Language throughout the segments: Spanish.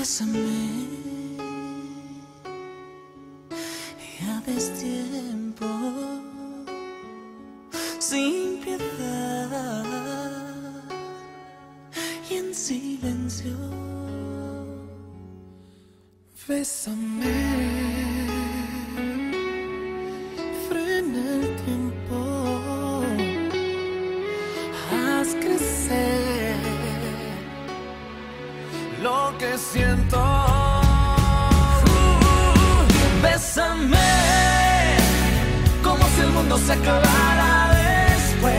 Bésame. Ya destiempo sin piedad y en silencio. Bésame. Lo que siento. Bésame como si el mundo se acabara después.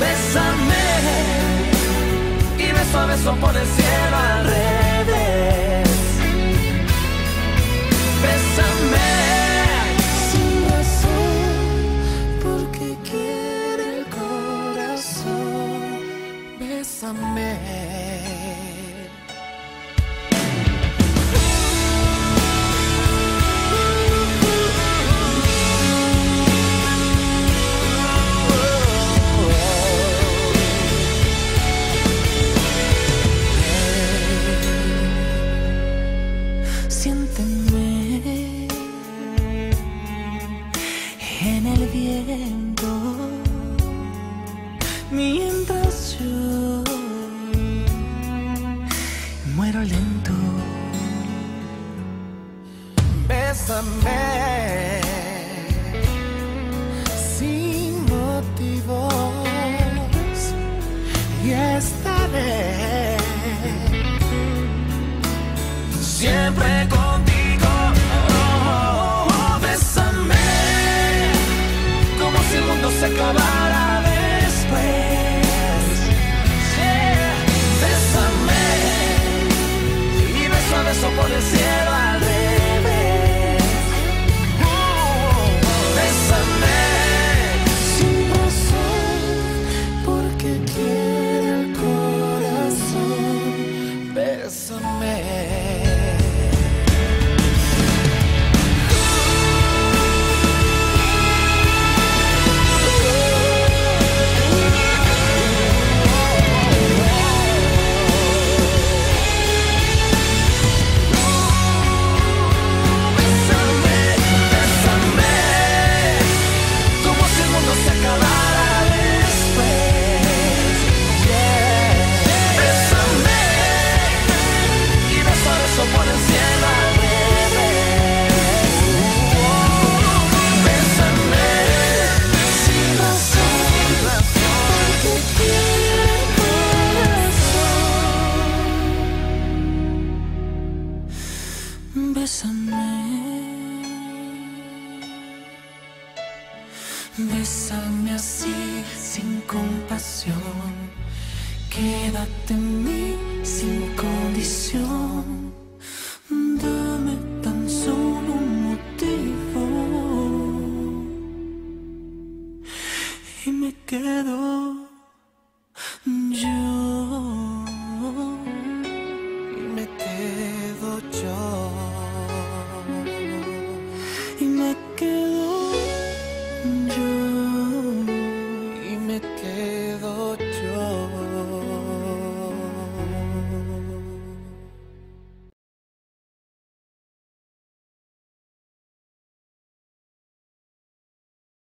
Bésame y beso a beso por el cielo en el viento mientras yo muero lento. Bésame sin motivos y estaré Siempre contigo, por el cielo Bésame así, sin compasión. Quédate en mí sin condición. Dame tan solo un motivo. Y me quedo